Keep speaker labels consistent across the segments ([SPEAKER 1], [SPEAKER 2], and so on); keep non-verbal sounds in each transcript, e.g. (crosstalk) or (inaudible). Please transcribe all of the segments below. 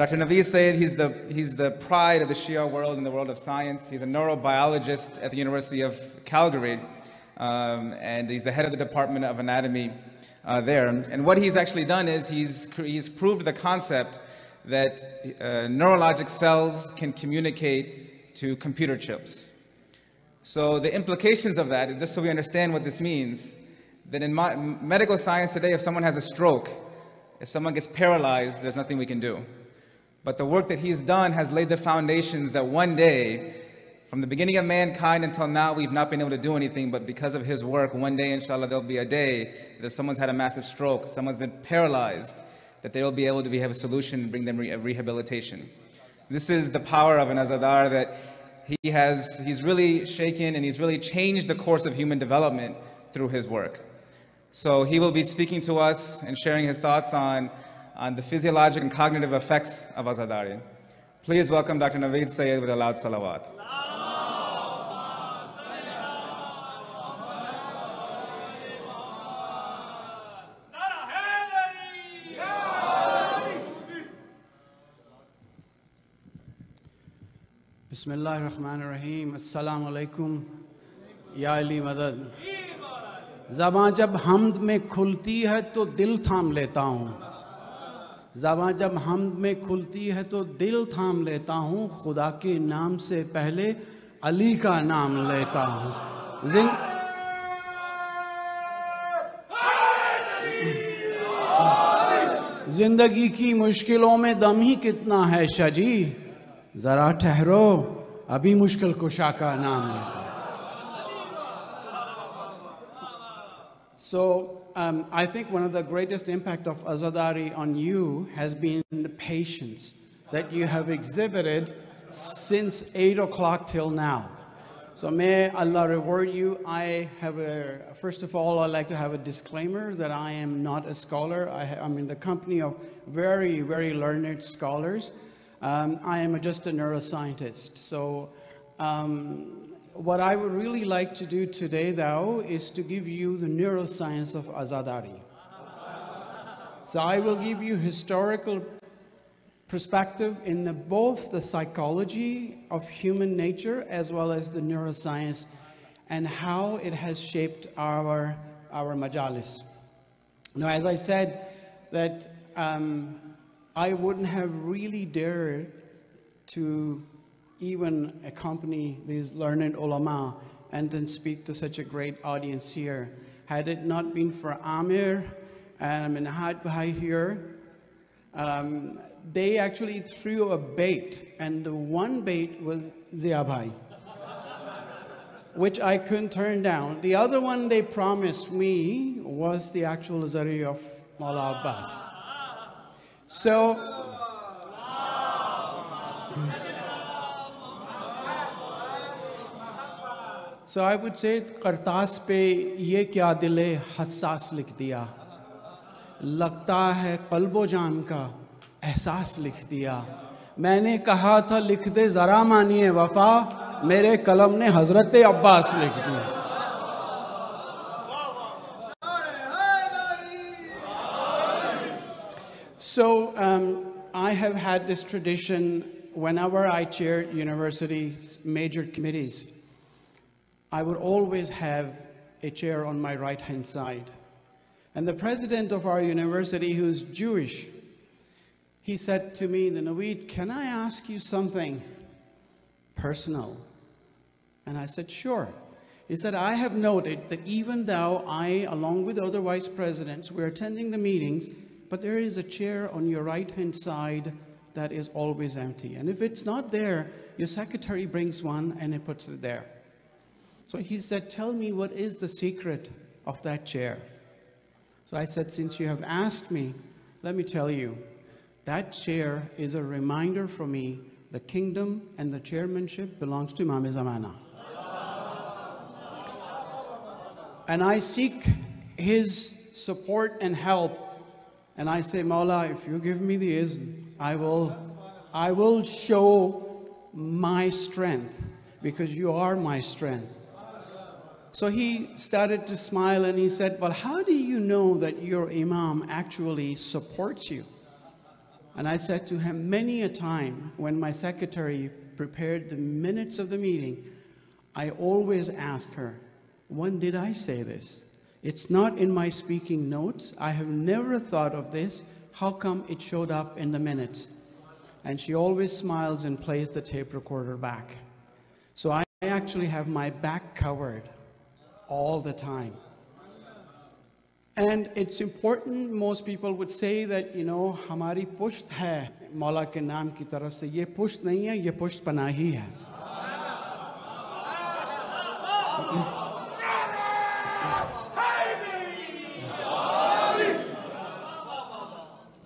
[SPEAKER 1] Dr. Naweed Syed, he's the, he's the pride of the Shia world in the world of science. He's a neurobiologist at the University of Calgary, um, and he's the head of the Department of Anatomy uh, there. And what he's actually done is he's, he's proved the concept that uh, neurologic cells can communicate to computer chips. So the implications of that, just so we understand what this means, that in medical science today, if someone has a stroke, if someone gets paralyzed, there's nothing we can do. But the work that he's done has laid the foundations that one day, from the beginning of mankind until now, we've not been able to do anything. But because of his work, one day, inshallah, there'll be a day that if someone's had a massive stroke, someone's been paralyzed, that they'll be able to have a solution and bring them re rehabilitation. This is the power of an Azadar that he has, he's really shaken and he's really changed the course of human development through his work. So he will be speaking to us and sharing his thoughts on on the physiologic and cognitive effects of azadari. Please welcome Dr. Naveed Sayed with a loud salawat.
[SPEAKER 2] بسم اللہ الرحمن الرحیم السلام علیکم علی مدد زبان جب حمد میں کھلتی ہے تو دل تھام لیتا ہوں زبان جب حمد میں کھلتی ہے تو دل تھام لیتا ہوں خدا کے نام سے پہلے علی کا نام لیتا ہوں۔ زند... زندگی کی مشکلوں میں دم ہی کتنا ہے شجی؟ ذرا ٹھہرو ابھی مشکل کشا کا نام لیتا so so, um, I think one of the greatest impact of Azadari on you has been the patience that you have exhibited since 8 o'clock till now. So may Allah reward you. I have a, first of all, I'd like to have a disclaimer that I am not a scholar. I am in the company of very, very learned scholars. Um, I am just a neuroscientist. So um, what I would really like to do today, though, is to give you the neuroscience of Azadari. So I will give you historical perspective in the, both the psychology of human nature as well as the neuroscience and how it has shaped our, our majalis. Now, as I said, that um, I wouldn't have really dared to even accompany these learned ulama and then speak to such a great audience here. Had it not been for Amir and Minhaj Bhai here, um, they actually threw a bait, and the one bait was Zia Bhai, which I couldn't turn down. The other one they promised me was the actual Zari of Mawla Abbas. So, so I would say کرتاس پہ یہ کیا دل حساس لکھ دیا۔ لگتا ہے قلب و جان کا احساس لکھ دیا۔ میں نے کہا تھا لکھ دے ذرا مانیے وفا میرے قلم نے حضرت عباس لکھ دیا So um, I have had this tradition whenever I chaired university major committees. I would always have a chair on my right hand side. And the president of our university, who's Jewish, he said to me, in the Naweed, can I ask you something personal? And I said, sure. He said, I have noted that even though I, along with other vice presidents, we're attending the meetings, but there is a chair on your right hand side that is always empty. And if it's not there, your secretary brings one and it puts it there. So he said, Tell me what is the secret of that chair? So I said, Since you have asked me, let me tell you. That chair is a reminder for me the kingdom and the chairmanship belongs to Imam Zamana. And I seek his support and help. And I say, Maula, if you give me the izn, I will, I will show my strength because you are my strength. So he started to smile and he said, Well, how do you know that your Imam actually supports you? And I said to him many a time when my secretary prepared the minutes of the meeting, I always ask her, when did I say this? It's not in my speaking notes. I have never thought of this. How come it showed up in the minutes? And she always smiles and plays the tape recorder back. So I actually have my back covered all the time. And it's important, most people would say that, you know, हमारी पुश्त है मौला के नाम की तरफ से ये पुश्त नहीं है ये पुश्त पनाही है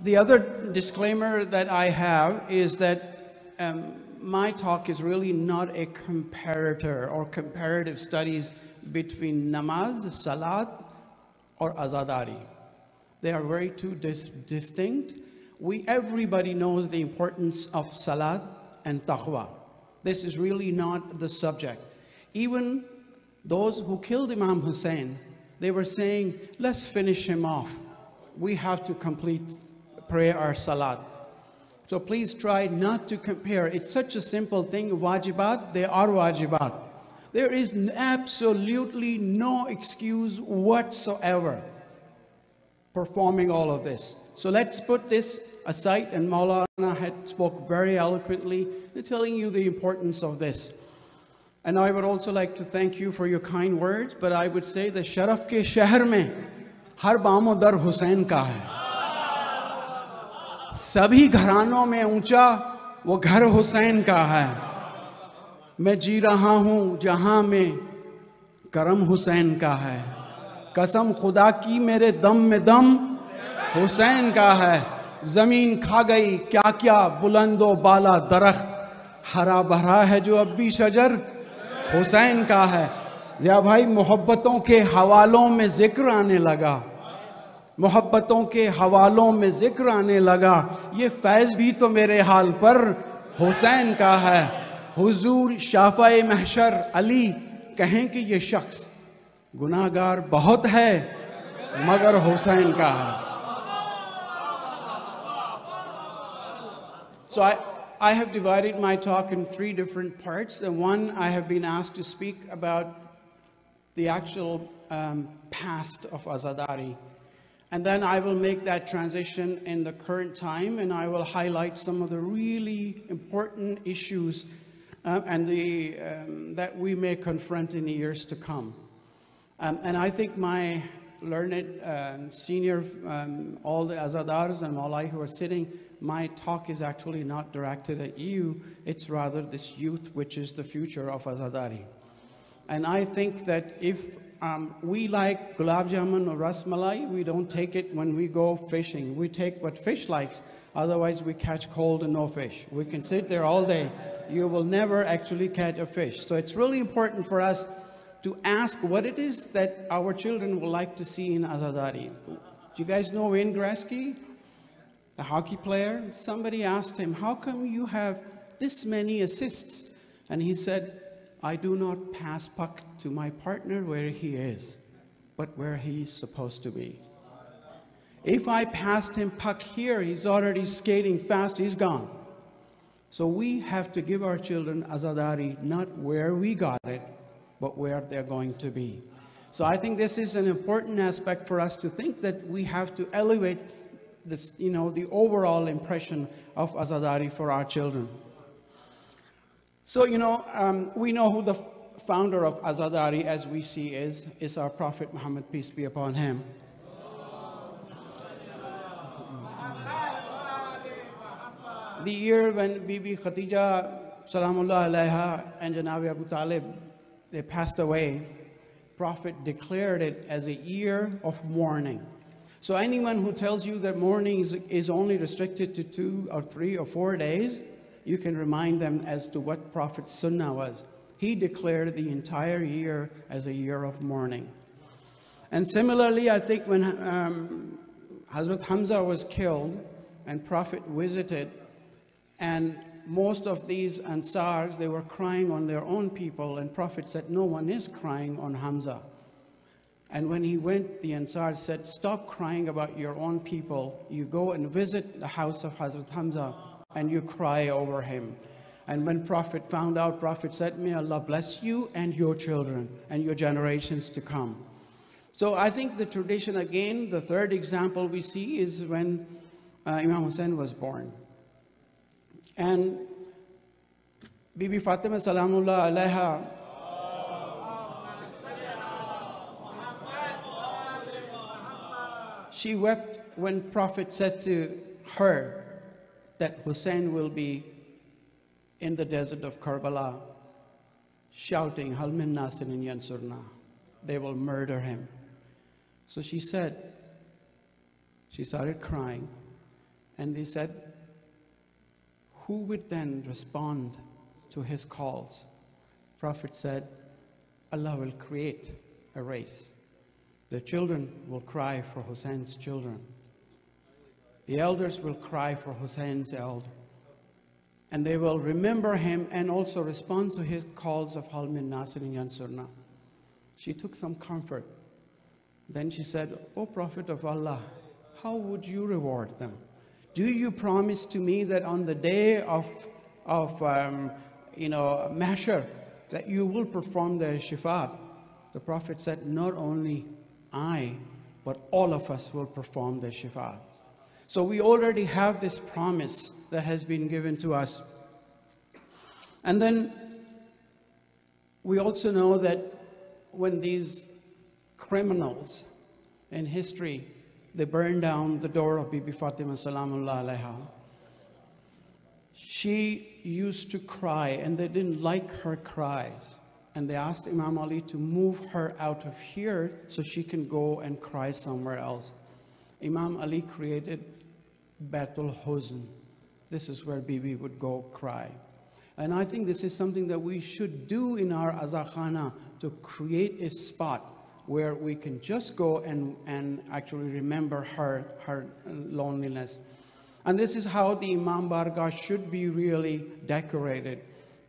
[SPEAKER 2] The other disclaimer that I have is that um, my talk is really not a comparator or comparative studies between namaz, salat, or azadari. They are very two dis- distinct. We, everybody knows the importance of salat and taqwa. This is really not the subject. Even those who killed Imam Hussein, they were saying, let's finish him off. We have to complete prayer or salat. So please try not to compare. It's such a simple thing. Wajibat, they are wajibat. There is absolutely no excuse whatsoever performing all of this. So let's put this aside, and Maulana had spoke very eloquently, telling you the importance of this. And I would also like to thank you for your kind words, but I would say the Sharaf ke shahr mein har बामो dar Hussain ka hai. सभी घरानों में ऊंचा वो घर हुसैन का है میں جی رہا ہوں جہاں میں کرم حسین کا ہے۔ قسم خدا کی میرے دم میں دم حسین کا ہے۔ زمین کھا گئی، کیا کیا بلند و بالا درخت۔ ہرا بھرا ہے جو اب بھی شجر حسین کا ہے۔ یا بھائی، محبتوں کے حوالوں میں ذکر آنے لگا۔ محبتوں کے حوالوں میں ذکر آنے لگا۔ یہ فیض بھی تو میرے حال پر حسین کا ہے۔ हुजूर शाफा महशर अली कहें कि ये शख्स गुनाहगार बहुत है मगर हुसैन का है So I, I have divided my talk in three different parts. And one, I have been asked to speak about the actual um, past of Azadari. And then I will make that transition in the current time and I will highlight some of the really important issues uh, and the, um, that we may confront in the years to come. Um, and I think my learned uh, senior, um, all the Azadars and Malai who are sitting, my talk is actually not directed at you, it's rather this youth, which is the future of Azadari. And I think that if um, we like gulab jamun or ras malai. We don't take it when we go fishing. We take what fish likes. Otherwise, we catch cold and no fish. We can sit there all day. You will never actually catch a fish. So it's really important for us to ask what it is that our children would like to see in Azadari. Do you guys know Wayne Gretzky, the hockey player? Somebody asked him, How come you have this many assists? And he said, I do not pass puck to my partner where he is, but where he's supposed to be. If I passed him puck here, he's already skating fast, he's gone. So we have to give our children azadari not where we got it, but where they're going to be. So I think this is an important aspect for us to think that we have to elevate this, you know, the overall impression of azadari for our children. So, you know, um, we know who the founder of Azadari, as we see, is, is our Prophet Muhammad, peace be upon him. The year when Bibi Khatija, Salamullah alaiha, and Janabi Abu Talib, they passed away, Prophet declared it as a year of mourning. So anyone who tells you that mourning is, is only restricted to two or three or four days, you can remind them as to what Prophet Sunnah was. He declared the entire year as a year of mourning. And similarly, I think when um, Hazrat Hamza was killed and Prophet visited, and most of these Ansars, they were crying on their own people, and Prophet said, No one is crying on Hamza. And when he went, the Ansar said, Stop crying about your own people. You go and visit the house of Hazrat Hamza and you cry over him. And when Prophet found out, Prophet said, May Allah bless you and your children and your generations to come. So I think the tradition again, the third example we see is when uh, Imam Hussein was born. And Bibi Fatima Salamullah alaiha she wept when Prophet said to her that Hussein will be in the desert of Karbala shouting, Hal min nasirin yansurna. They will murder him. So she said, she started crying, and they said, Who would then respond to his calls? Prophet said, Allah will create a race. The children will cry for Hussein's children. The elders will cry for Hussein's elder. And they will remember him and also respond to his calls of Hal min Nasirin Yansurna. She took some comfort. Then she said, O Prophet of Allah, how would you reward them? Do you promise to me that on the day of, of um, you know, Mahshar, that you will perform the shifa? The Prophet said, not only I, but all of us will perform the shifa. So we already have this promise that has been given to us. And then we also know that when these criminals in history they burned down the door of Bibi Fatima Salamullah alaiha. She used to cry and they didn't like her cries. And they asked Imam Ali to move her out of here so she can go and cry somewhere else. Imam Ali created Baitul Huzn. This is where Bibi would go cry. And I think this is something that we should do in our azakhana to create a spot where we can just go and, and actually remember her, her loneliness. And this is how the Imam Bargah should be really decorated.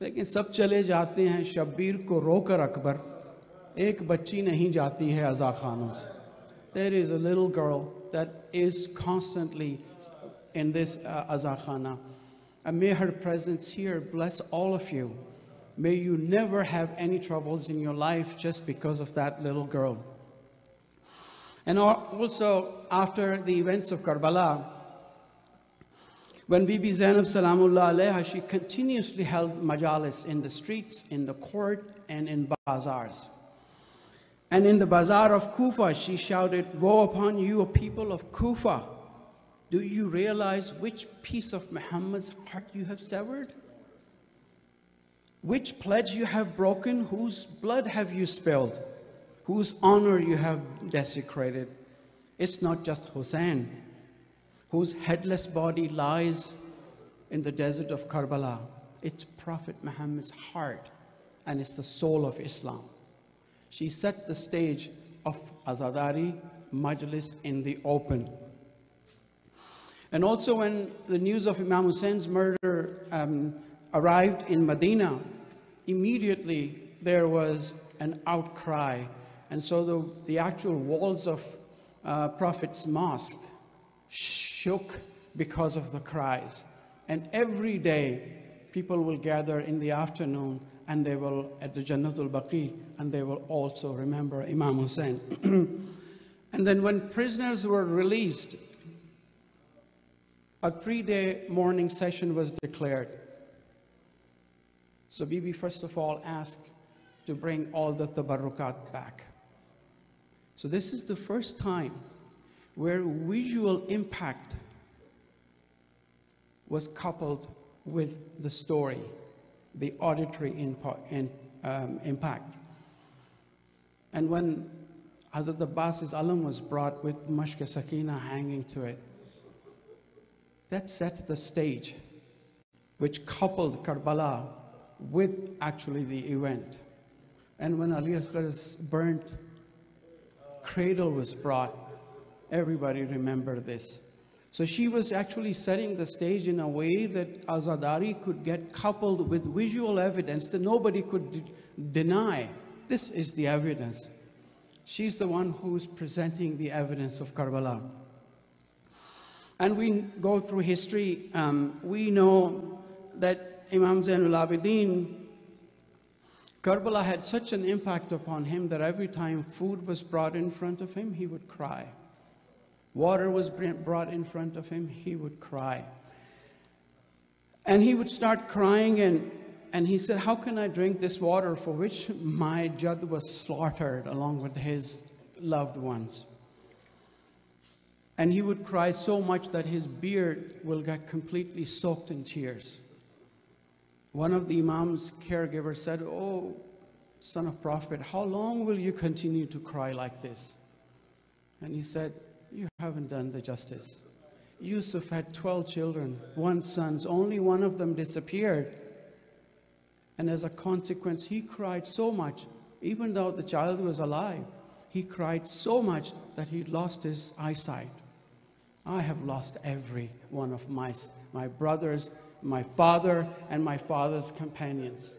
[SPEAKER 2] लेकिन सब चले जाते हैं शब्बीर को रोकर अकबर एक बच्ची नहीं जाती है अजा खानों से There is a little girl that is constantly in this uh, azakhana. And may her presence here bless all of you. May you never have any troubles in your life just because of that little girl. And also, after the events of Karbala, when Bibi Zainab Salamullah alayha, she continuously held majalis in the streets, in the court, and in bazaars. And in the bazaar of Kufa, she shouted, Woe upon you, O people of Kufa! Do you realize which piece of Muhammad's heart you have severed? Which pledge you have broken? Whose blood have you spilled? Whose honor you have desecrated? It's not just Hussein, whose headless body lies in the desert of Karbala. It's Prophet Muhammad's heart, and it's the soul of Islam. She set the stage of Azadari Majlis in the open. And also, when the news of Imam Hussein's murder um, arrived in Medina, immediately there was an outcry. And so the, the actual walls of uh, Prophet's mosque shook because of the cries. And every day, people will gather in the afternoon and they will, at the Jannatul Baqi, and they will also remember Imam Hussein. (clears throat) and then when prisoners were released, a three day mourning session was declared. So Bibi first of all asked to bring all the tabarrukat back. So this is the first time where visual impact was coupled with the story, the auditory in, um, impact. And when Hazrat Abbas's alam was brought with Mashka Sakina hanging to it, that set the stage, which coupled Karbala with actually the event. And when Ali Asghar's burnt cradle was brought, everybody remembered this. So she was actually setting the stage in a way that Azadari could get coupled with visual evidence that nobody could deny. This is the evidence. She's the one who's presenting the evidence of Karbala. And we go through history, um, we know that Imam Zainul Abidin, Karbala had such an impact upon him that every time food was brought in front of him, he would cry. Water was brought in front of him, he would cry. And he would start crying, and, and he said, How can I drink this water for which my Jad was slaughtered along with his loved ones? And he would cry so much that his beard will get completely soaked in tears. One of the Imam's caregivers said, Oh, son of Prophet, how long will you continue to cry like this? And he said, You haven't done the justice. Yusuf had 12 children, one sons, only one of them disappeared. And as a consequence, he cried so much, even though the child was alive, he cried so much that he lost his eyesight. I have lost every one of my, my brothers, my father, and my father's companions.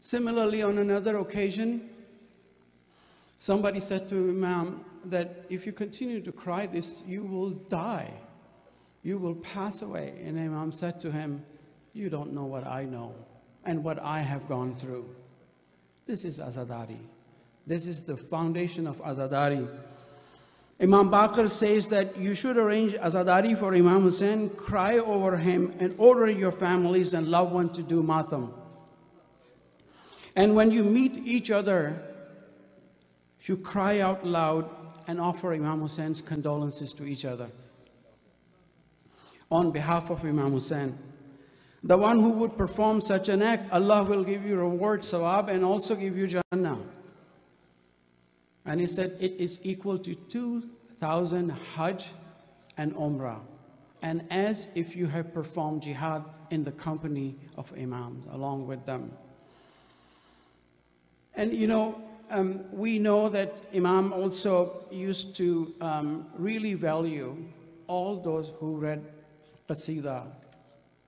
[SPEAKER 2] Similarly, on another occasion, somebody said to Imam, that if you continue to cry this, you will die. You will pass away. And Imam said to him, You don't know what I know and what I have gone through. This is Azadari. This is the foundation of Azadari. Imam Baqir says that you should arrange Azadari for Imam Hussein, cry over him, and order your families and loved ones to do matam. And when you meet each other, you cry out loud and offer Imam Hussein's condolences to each other. On behalf of Imam Hussein, the one who would perform such an act, Allah will give you reward, sawab, and also give you. And he said it is equal to 2,000 Hajj and Umrah. And as if you have performed jihad in the company of Imams, along with them. And you know, um, we know that Imam also used to um, really value all those who read Qasida,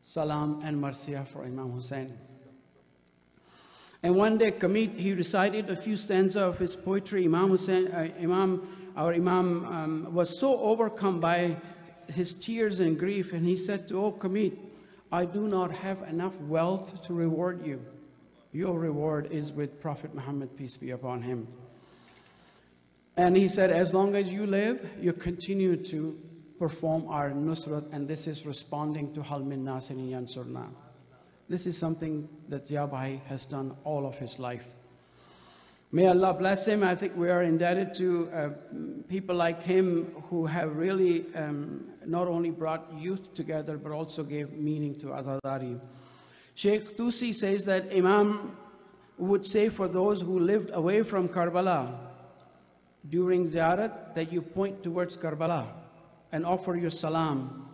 [SPEAKER 2] Salam, and Marsiya for Imam Hussein. And one day, Kamit, he recited a few stanzas of his poetry. Imam Hussein, uh, Imam, our Imam um, was so overcome by his tears and grief, and he said to, Oh, Kamit, I do not have enough wealth to reward you. Your reward is with Prophet Muhammad, peace be upon him. And he said, As long as you live, you continue to perform our nusrat, and this is responding to Hal min Nasirin Yansurna. This is something that Zia Bhai has done all of his life. May Allah bless him. I think we are indebted to uh, people like him who have really um, not only brought youth together, but also gave meaning to Azadari. Sheikh Tusi says that Imam would say for those who lived away from Karbala during ziyarat that you point towards Karbala and offer your salam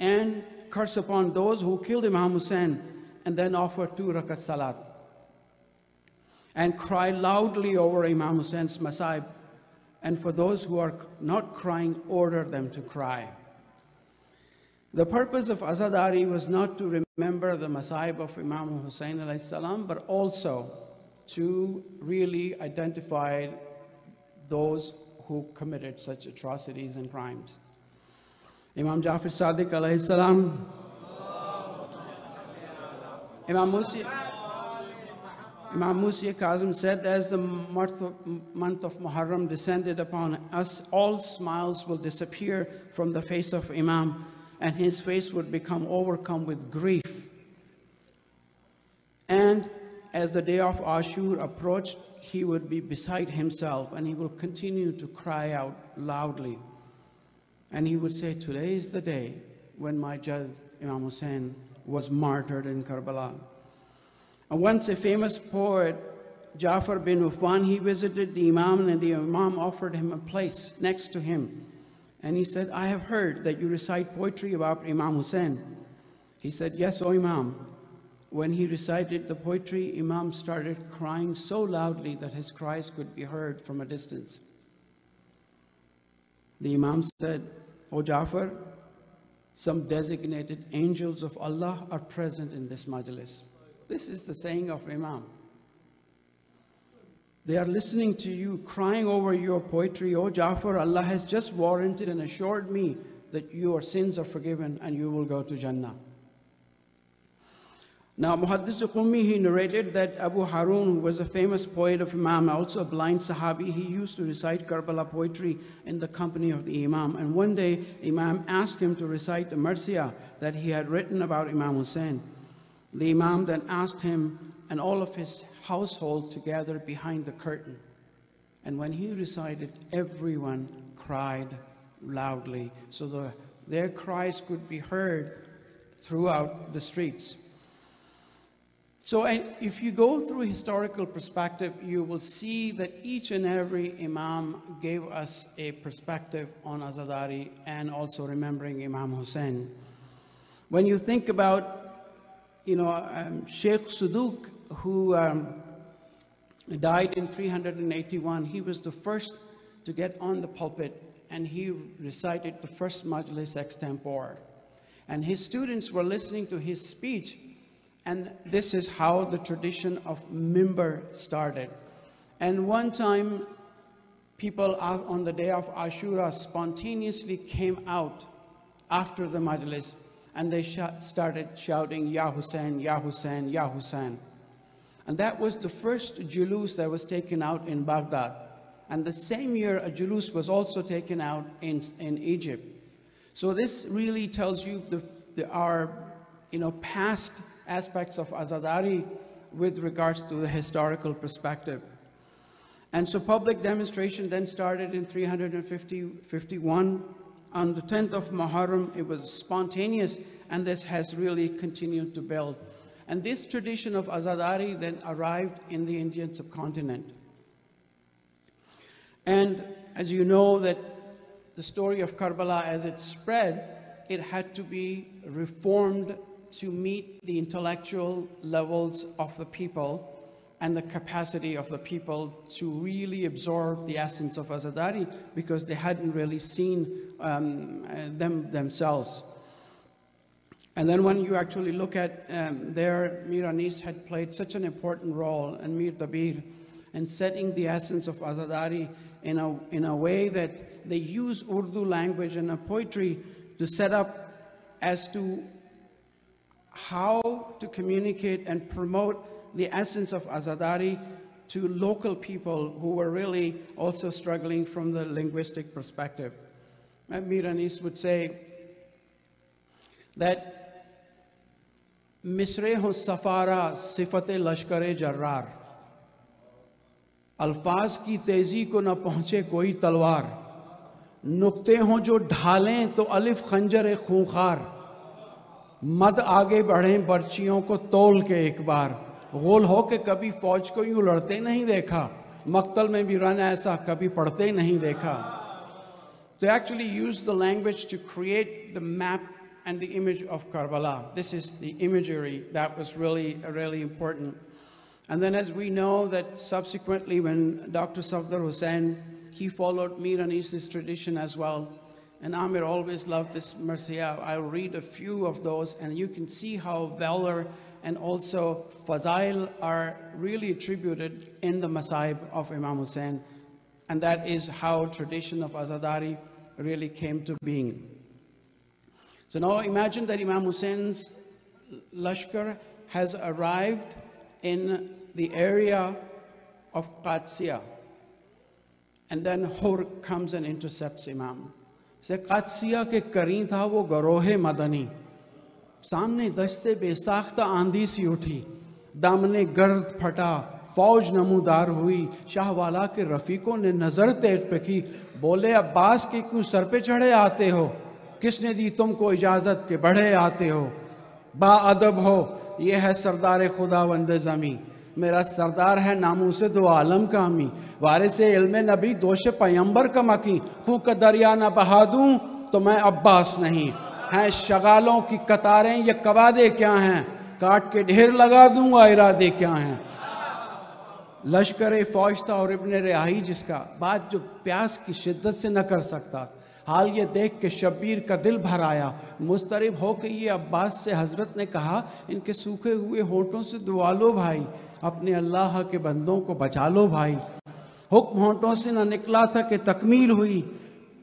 [SPEAKER 2] and curse upon those who killed Imam Hussein and then offer two rakat salat. And cry loudly over Imam Hussein's masayib. And for those who are not crying order them to cry. The purpose of Azadari was not to remember the Masayib of Imam Hussein salam, but also to really identify those who committed such atrocities and crimes. Imam Jafar Sadiq salam, Imam Musi, Imam Musi Kazim said, as the month of, month of Muharram descended upon us, all smiles will disappear from the face of Imam and his face would become overcome with grief. And as the day of Ashur approached, he would be beside himself and he will continue to cry out loudly. And he would say, Today is the day when my Jad Imam Hussein was martyred in Karbala. And once a famous poet, Jafar bin Affan, he visited the Imam and the Imam offered him a place next to him. And he said, I have heard that you recite poetry about Imam Hussein. He said, Yes, O Imam. When he recited the poetry, Imam started crying so loudly that his cries could be heard from a distance. The Imam said, O Jafar, some designated angels of Allah are present in this majlis. This is the saying of Imam. They are listening to you, crying over your poetry. Oh, Jafar, Allah has just warranted and assured me that your sins are forgiven and you will go to Jannah. Now, Muhaddis Qummi, he narrated that Abu Harun, who was a famous poet of Imam, also a blind Sahabi, he used to recite Karbala poetry in the company of the Imam. And one day, Imam asked him to recite the Marsiya that he had written about Imam Hussein. The Imam then asked him and all of his household together behind the curtain. And when he recited, everyone cried loudly, so the, their cries could be heard throughout the streets. So if you go through historical perspective, you will see that each and every imam gave us a perspective on Azadari and also remembering Imam Hussein. When you think about, you know, um, Sheikh Saduq, who um, died in 381, he was the first to get on the pulpit and he recited the first Majlis extempore. And his students were listening to his speech and this is how the tradition of mimbar started. And one time, people on the day of Ashura spontaneously came out after the majlis and they sh started shouting, Ya Hussein, Ya Hussein, Ya Hussein. And that was the first julus that was taken out in Baghdad. And the same year, a julus was also taken out in, in Egypt. So this really tells you the, the, our you know, past aspects of Azadari with regards to the historical perspective. And so public demonstration then started in 351. On the 10th of Muharram, it was spontaneous, and this has really continued to build. And this tradition of Azadari then arrived in the Indian subcontinent. And as you know that the story of Karbala as it spread, it had to be reformed to meet the intellectual levels of the people and the capacity of the people to really absorb the essence of Azadari because they hadn't really seen um, them themselves. And then when you actually look at um, there, Mir Anis had played such an important role, and Mir Dabir, in setting the essence of Azadari in a, in a way that they use Urdu language and poetry to set up as to how to communicate and promote the essence of Azadari to local people who were really also struggling from the linguistic perspective. Uh, and Mir Anis would say that Misreho safara sifate lashkare jarrar. अल्फाज की तेजी को न पहुंचे कोई तलवार नुकते jo जो to alif अलिफ खंजर مد آگے بڑھیں برچیوں کو تول کے ایک بار۔ غول ہو کے کبھی فوج کو یوں لڑتے نہیں دیکھا۔ مقتل میں بھی رن ایسا کبھی پڑھتے نہیں دیکھا۔ تو actually use the language to create the map and the image of Karbala this is the imagery that was really really important and then as we know that subsequently when doctor Safdar Hussain he followed Mir and this tradition as well And Amir always loved this Marsiya. I'll read a few of those, and you can see how valor and also fazail are really attributed in the Masaib of Imam Hussein. And that is how tradition of Azadari really came to being. So now imagine that Imam Hussein's Lashkar has arrived in the area of Qadsiya. And then Hur comes and intercepts Imam. سے قدسیہ کے کریں تھا وہ گروہ مدنی۔ سامنے دشت سے بے ساختہ آندھی سی اٹھی۔ دامن گرد پھٹا، فوج نمودار ہوئی۔ شاہ والا کے رفیقوں نے نظر تیغ پہ کی بولے، عباس کے کیوں سر پہ چڑھے آتے ہو؟ کس نے دی تم کو اجازت کہ بڑھے آتے ہو؟ با ادب ہو، یہ ہے سردار خدا وند زمیں میرا سردار ہے نامو سے دو عالم کا امی وارث علم نبی دوش پیمبر کا مکی خوں کا دریا نہ بہا دوں تو میں عباس نہیں۔ ہیں شغالوں کی قطاریں، یہ قوادے کیا ہیں؟ کاٹ کے ڈھیر لگا دوں گا ارادے کیا ہیں؟ لشکر فوج تھا اور ابن رہائی جس کا بات جو پیاس کی شدت سے نہ کر سکتا۔ حال یہ دیکھ کے شبیر کا دل بھر آیا۔ مسترب ہو کے یہ عباس سے حضرت نے کہا، ان کے سوکھے ہوئے ہونٹوں سے دعا لو بھائی۔ اپنے اللہ کے بندوں کو بچا لو بھائی۔ حکم ہونٹوں سے نہ نکلا تھا کہ تکمیل ہوئی۔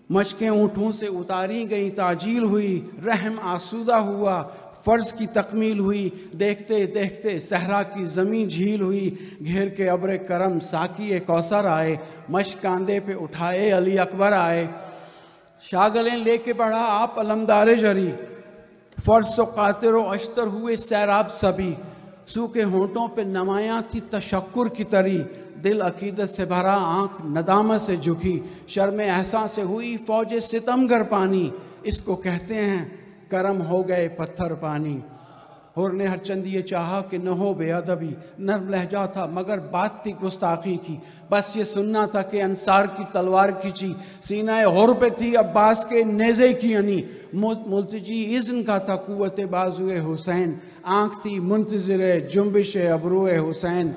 [SPEAKER 2] مشقیں اونٹوں سے اتاری گئیں، تاجیل ہوئی۔ رحم آسودہ ہوا۔ فرض کی تکمیل ہوئی۔ دیکھتے دیکھتے صحرا کی زمین جھیل ہوئی۔ گھیر کے ابر کرم ساکی کوثر آئے۔ مشق کاندھے پہ اٹھائے، علی اکبر آئے۔ شاگلیں لے کے بڑھا، آپ علمدار جری۔ فرض و قاتر و اشتر ہوئے سیراب سبھی۔ سوکھے ہونٹوں پہ نمایاں تھی تشکر کی تری، دل عقیدت سے بھرا، آنکھ ندامت سے جھکی، شرم احساں سے ہوئی، فوج ستم گر پانی۔ اس کو کہتے ہیں کرم ہو گئے پتھر پانی۔ اور نے ہر چند یہ چاہا کہ نہ ہو بے ادبی، نرم لہجہ تھا مگر بات تھی گستاخی کی۔ بس یہ سننا تھا کہ انصار کی تلوار کھینچی سینہ ہور پہ تھی عباس کے نیزے کی انی۔ ملتجی اذن کا تھا قوت بازو حسین۔ آنکھ تھی، منتظر جنبش ابرو حسین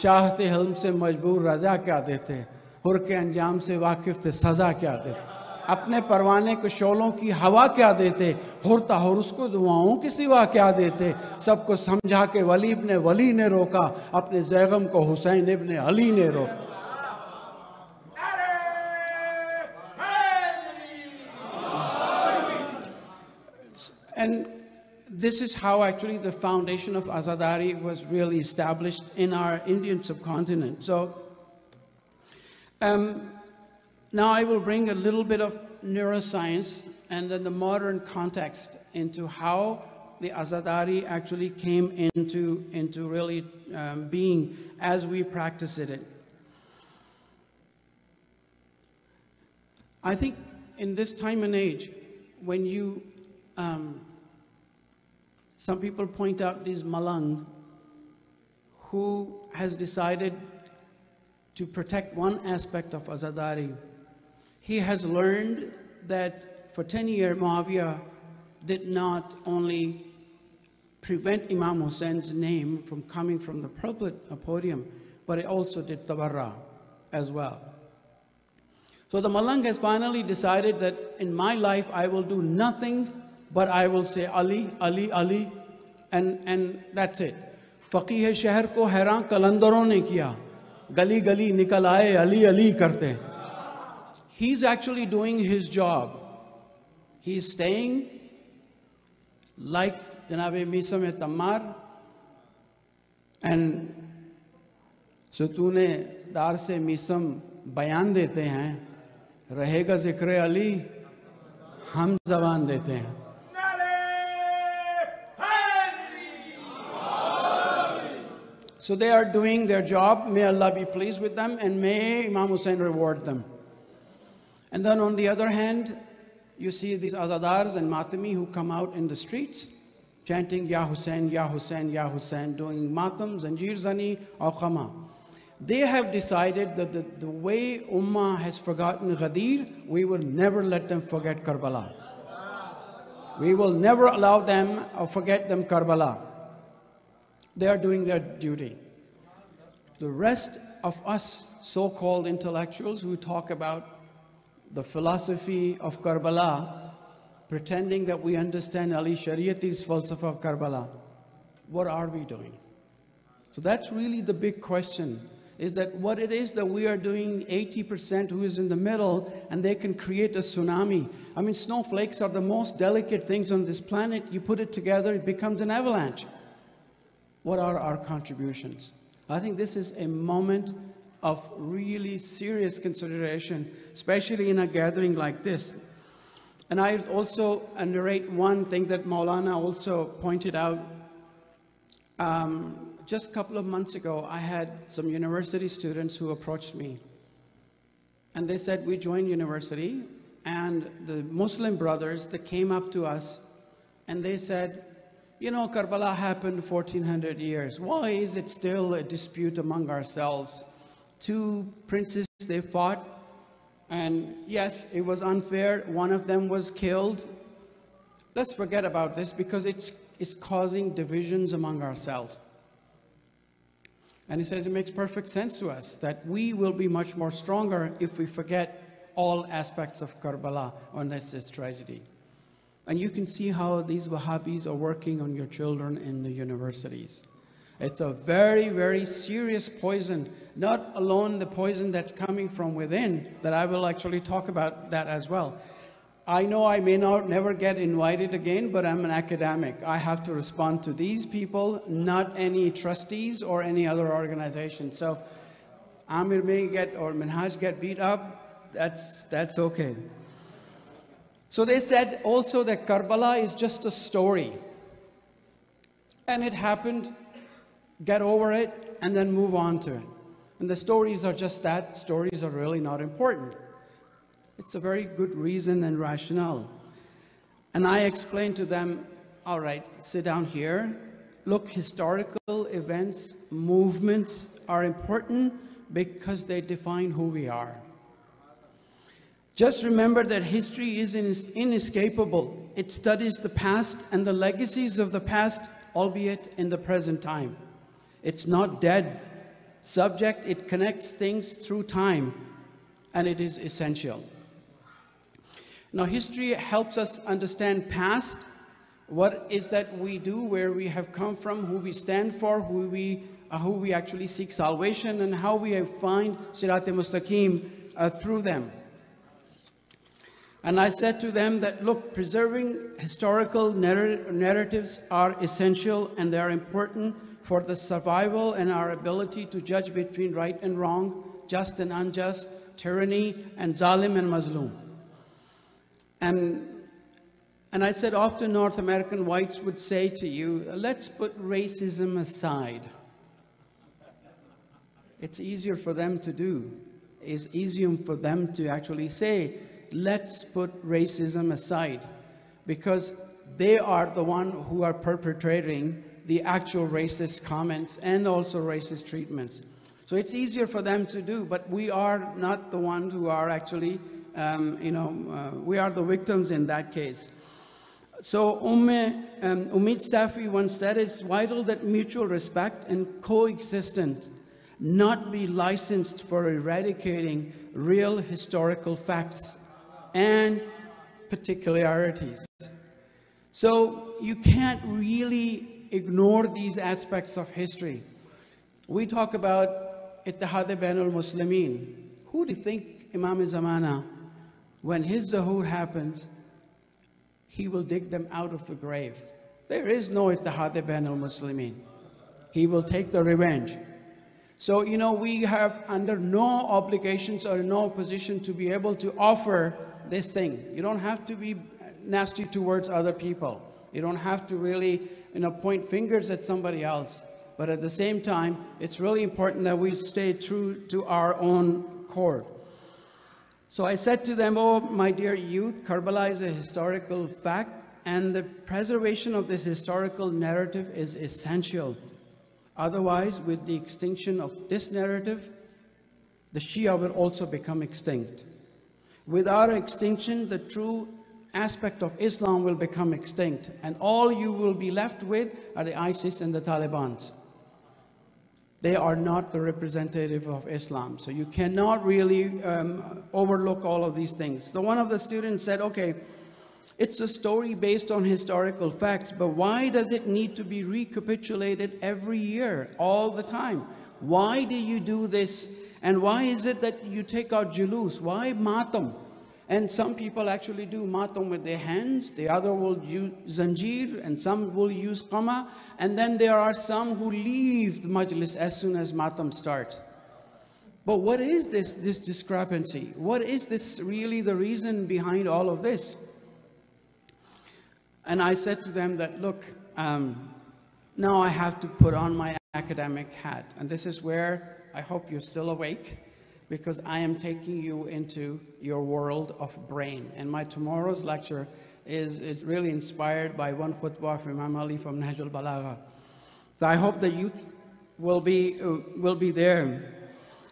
[SPEAKER 2] شاہت حلم سے مجبور رضا کیا دیتے ہر کے انجام سے واقف تھے سزا کیا دیتے اپنے پروانے کو شولوں کی ہوا کیا دیتے ہرتا ہر اس کو دعاؤں کی سوا کیا دیتے سب کو سمجھا کے ولی ابن ولی نے روکا، اپنے زیغم کو حسین ابن علی نے روکا۔ And this is how actually the foundation of Azadari was really established in our Indian subcontinent. So um, now I will bring a little bit of neuroscience and then the modern context into how the Azadari actually came into, into really um, being as we practice it. I think in this time and age, when you um, some people point out this Malang who has decided to protect one aspect of Azadari. He has learned that for 10 years, Muawiyah did not only prevent Imam Hussein's name from coming from the podium, but it also did tabarra as well. So the Malang has finally decided that in my life I will do nothing but I will say Ali Ali Ali and and that's it فقی شہر کو حیران کلندروں نے کیا گلی گلی نکل آئے علی علی کرتے he is actually doing his job he is staying like Janab Maisam Tammar and ستون دار سے میسم بیان دیتے ہیں رہے گا ذکر علی ہم زبان دیتے ہیں So they are doing their job. May Allah be pleased with them and may Imam Hussein reward them. And then on the other hand, you see these azadars and matami who come out in the streets chanting Ya Hussein, Ya Hussein, Ya Hussein, doing matam, and zani, or khama. They have decided that the, the way Ummah has forgotten Ghadir, we will never let them forget Karbala. We will never allow them or forget them Karbala. They are doing their duty. The rest of us so called intellectuals who talk about the philosophy of Karbala, pretending that we understand Ali Shariati's falsafa of Karbala, what are we doing? So that's really the big question is that what it is that we are doing 80% who is in the middle and they can create a tsunami. I mean, snowflakes are the most delicate things on this planet. You put it together, it becomes an avalanche. What are our contributions? I think this is a moment of really serious consideration, especially in a gathering like this. And I also narrate one thing that Maulana also pointed out. Um, just a couple of months ago, I had some university students who approached me. And they said, We joined university, and the Muslim brothers that came up to us and they said, you know, Karbala happened 1400 years. Why is it still a dispute among ourselves? Two princes, they fought, and yes, it was unfair. One of them was killed. Let's forget about this because it's, it's causing divisions among ourselves. And he says it makes perfect sense to us that we will be much more stronger if we forget all aspects of Karbala this, this tragedy. And you can see how these Wahhabis are working on your children in the universities. It's a very, very serious poison, not alone the poison that's coming from within, that I will actually talk about that as well. I know I may not never get invited again, but I'm an academic. I have to respond to these people, not any trustees or any other organization. So Amir may get or Minhaj get beat up, that's, that's okay. So they said also that Karbala is just a story. And it happened, get over it, and then move on to it. And the stories are just that. Stories are really not important. It's a very good reason and rationale. And I explained to them, all right, sit down here. Look, historical events, movements are important because they define who we are. Just remember that history is inescapable. It studies the past and the legacies of the past, albeit in the present time. It's not dead. Subject, it connects things through time, and it is essential. Now, history helps us understand past. What is that we do, where we have come from, who we stand for, who we, uh, who we actually seek salvation, and how we find Sirat Mustaqim uh, through them. And I said to them that, look, preserving historical narr narratives are essential and they are important for the survival and our ability to judge between right and wrong, just and unjust, tyranny and zalim and mazlum. And, and I said often North American whites would say to you, let's put racism aside. It's easier for them to do. It's easier for them to actually say, let's put racism aside because they are the one who are perpetrating the actual racist comments and also racist treatments. So it's easier for them to do, but we are not the ones who are actually um, you know, uh, we are the victims in that case. So Umme, um, Omid Safi once said, it's vital that mutual respect and coexistence not be licensed for eradicating real historical facts and particularities. So you can't really ignore these aspects of history. We talk about Ittihad Bain al-Muslimin. Who do you think Imam Zamana when his zuhur happens, he will dig them out of the grave. There is no ittihad bain al-Muslimin. He will take the revenge. So, you know, we have under no obligations or no position to be able to offer this thing. You don't have to be nasty towards other people. You don't have to really, you know, point fingers at somebody else. But at the same time, it's really important that we stay true to our own core. So I said to them, Oh, my dear youth, Karbala is a historical fact, and the preservation of this historical narrative is essential. Otherwise, with the extinction of this narrative, the Shia will also become extinct. Without extinction, the true aspect of Islam will become extinct, and all you will be left with are the ISIS and the Taliban they are not the representative of Islam. So you cannot really um, overlook all of these things. So one of the students said, okay, it's a story based on historical facts, but why does it need to be recapitulated every year, all the time? Why do you do this? And why is it that you take out julus? Why matam? And some people actually do matam with their hands, the other will use zanjir, and some will use qama. And then there are some who leave the majlis as soon as matam starts. But what is this, this discrepancy? What is this really the reason behind all of this? And I said to them that, look, um, now I have to put on my academic hat. And this is where I hope you're still awake because I am taking you into your world of brain. And my tomorrow's lecture is it's really inspired by one khutbah from Imam Ali from Nahjul Balagha. So I hope the youth will be, uh, will be there.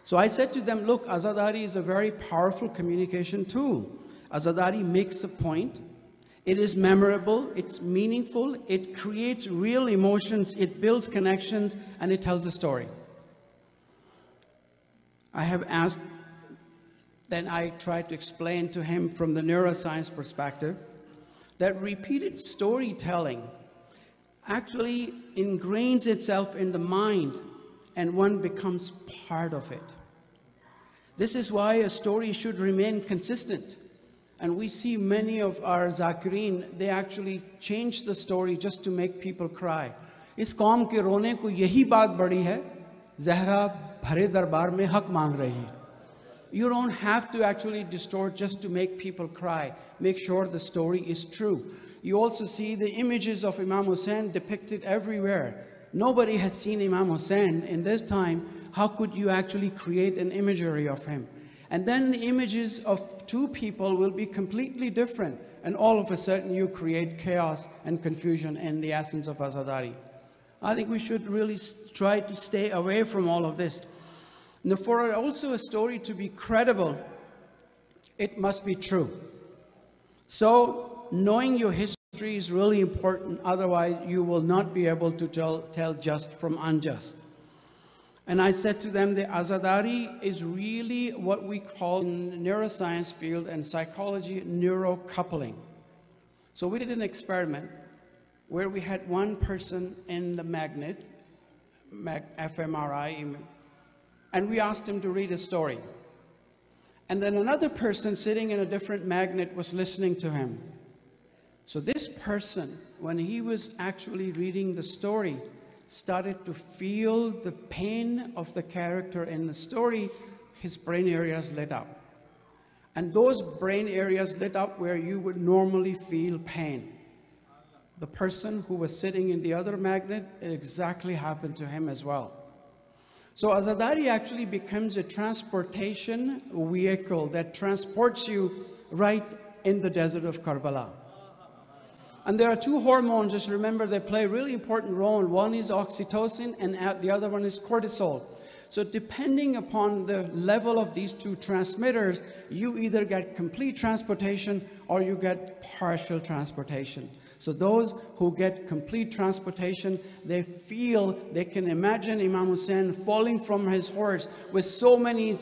[SPEAKER 2] So I said to them, look, Azadari is a very powerful communication tool. Azadari makes a point. It is memorable, it's meaningful, it creates real emotions, it builds connections, and it tells a story. I have asked then I tried to explain to him from the neuroscience perspective that repeated storytelling actually ingrains itself in the mind and one becomes part of it. This is why a story should remain consistent. And we see many of our zakirin, they actually change the story just to make people cry. इस कौम के रोने को यही बात बड़ी है Zahra bhare darbar mein. You don't have to actually distort just to make people cry. Make sure the story is true. You also see the images of Imam Hussein depicted everywhere. Nobody has seen Imam Hussein in this time. How could you actually create an imagery of him? And then the images of two people will be completely different. And all of a sudden, you create chaos and confusion in the essence of Azadari. I think we should really try to stay away from all of this. Now, for also a story to be credible, it must be true. So, knowing your history is really important, otherwise, you will not be able to tell, tell just from unjust. And I said to them, the Azadari is really what we call in neuroscience field and psychology neurocoupling. So we did an experiment where we had one person in the magnet, fMRI, and we asked him to read a story. And then another person sitting in a different magnet was listening to him. So this person, when he was actually reading the story, started to feel the pain of the character in the story, his brain areas lit up. And those brain areas lit up where you would normally feel pain. The person who was sitting in the other magnet, it exactly happened to him as well. So Azadari actually becomes a transportation vehicle that transports you right in the desert of Karbala. And there are two hormones, just remember they play a really important role. One is oxytocin and the other one is cortisol. So depending upon the level of these two transmitters, you either get complete transportation or you get partial transportation. So those who get complete transportation, they feel, they can imagine Imam Hussein falling from his horse with so many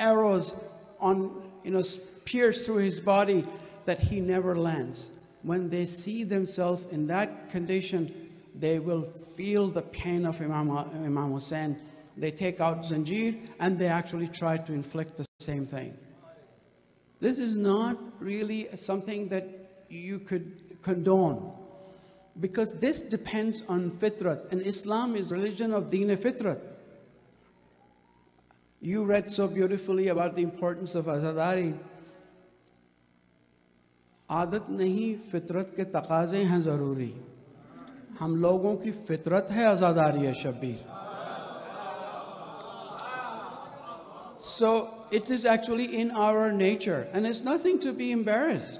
[SPEAKER 2] arrows on, you know, pierced through his body that he never lands. When they see themselves in that condition, they will feel the pain of Imam, Imam Hussein. They take out Zanjir and they actually try to inflict the same thing. This is not really something that you could condone. Because this depends on fitrat, and Islam is religion of deen fitrat. You read so beautifully about the importance of azadari. आदत नहीं फितरत के तकाजे हैं ज़रूरी हम लोगों की फितरत है आज़ादारी Shabir So it is actually in our nature and it's nothing to be embarrassed